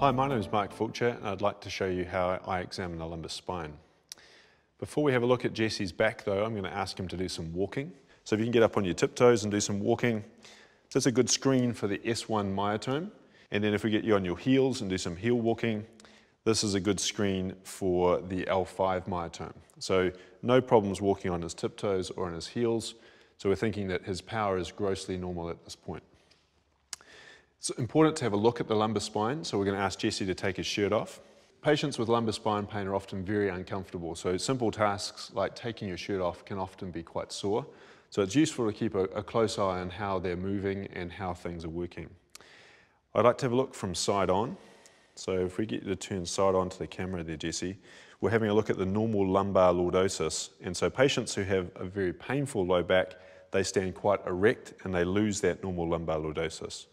Hi, my name is Mark Fulcher and I'd like to show you how I examine the lumbar spine. Before we have a look at Jesse's back though, I'm going to ask him to do some walking. So if you can get up on your tiptoes and do some walking, that's a good screen for the S1 myotome. And then if we get you on your heels and do some heel walking, this is a good screen for the L5 myotome. So no problems walking on his tiptoes or on his heels. So we're thinking that his power is grossly normal at this point. It's important to have a look at the lumbar spine. So we're going to ask Jesse to take his shirt off. Patients with lumbar spine pain are often very uncomfortable. So simple tasks like taking your shirt off can often be quite sore. So it's useful to keep a, a close eye on how they're moving and how things are working. I'd like to have a look from side on. So if we get you to turn side on to the camera there, Jesse, we're having a look at the normal lumbar lordosis. And so patients who have a very painful low back, they stand quite erect and they lose that normal lumbar lordosis.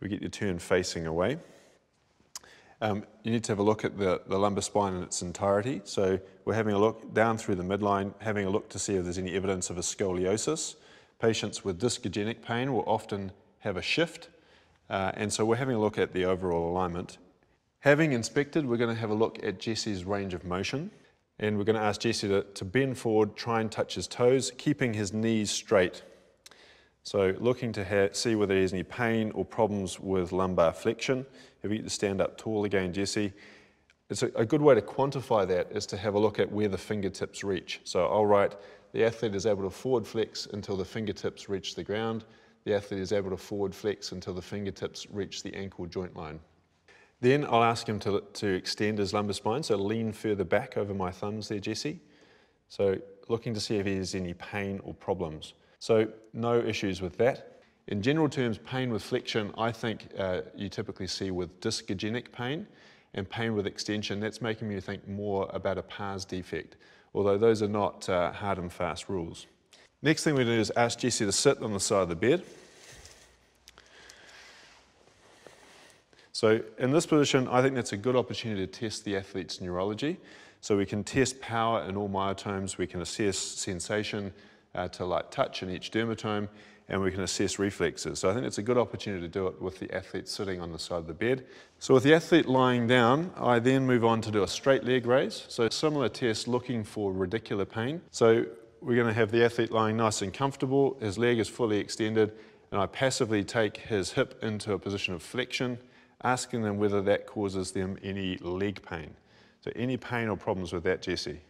We get your turn facing away. Um, you need to have a look at the, the lumbar spine in its entirety. So we're having a look down through the midline, having a look to see if there's any evidence of a scoliosis. Patients with discogenic pain will often have a shift uh, and so we're having a look at the overall alignment. Having inspected, we're going to have a look at Jesse's range of motion. And we're going to ask Jesse to, to bend forward, try and touch his toes, keeping his knees straight. So looking to see whether he has any pain or problems with lumbar flexion. If you get to stand up tall again, Jesse, it's a, a, good way to quantify that is to have a look at where the fingertips reach. So I'll write the athlete is able to forward flex until the fingertips reach the ground the athlete is able to forward flex until the fingertips reach the ankle joint line. Then I'll ask him to, to extend his lumbar spine, so lean further back over my thumbs there, Jesse. So looking to see if he has any pain or problems. So no issues with that. In general terms, pain with flexion, I think uh, you typically see with discogenic pain and pain with extension. That's making me think more about a pars defect, although those are not uh, hard and fast rules. Next thing we do is ask Jesse to sit on the side of the bed. So in this position, I think that's a good opportunity to test the athlete's neurology. So we can test power in all myotomes, we can assess sensation uh, to light touch in each dermatome, and we can assess reflexes. So I think it's a good opportunity to do it with the athlete sitting on the side of the bed. So with the athlete lying down, I then move on to do a straight leg raise. So similar test looking for radicular pain. So we're going to have the athlete lying nice and comfortable, his leg is fully extended, and I passively take his hip into a position of flexion, asking them whether that causes them any leg pain. So any pain or problems with that, Jesse?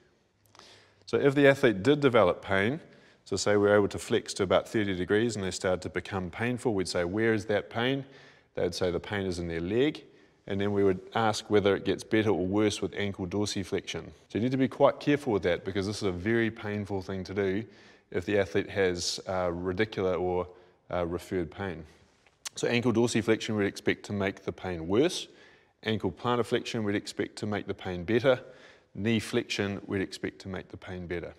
So if the athlete did develop pain, so say we're able to flex to about 30 degrees and they start to become painful, we'd say, where is that pain? They'd say the pain is in their leg and then we would ask whether it gets better or worse with ankle dorsiflexion. So you need to be quite careful with that because this is a very painful thing to do if the athlete has uh, radicular or uh, referred pain. So ankle dorsiflexion we'd expect to make the pain worse. Ankle plantar flexion we'd expect to make the pain better. Knee flexion we'd expect to make the pain better.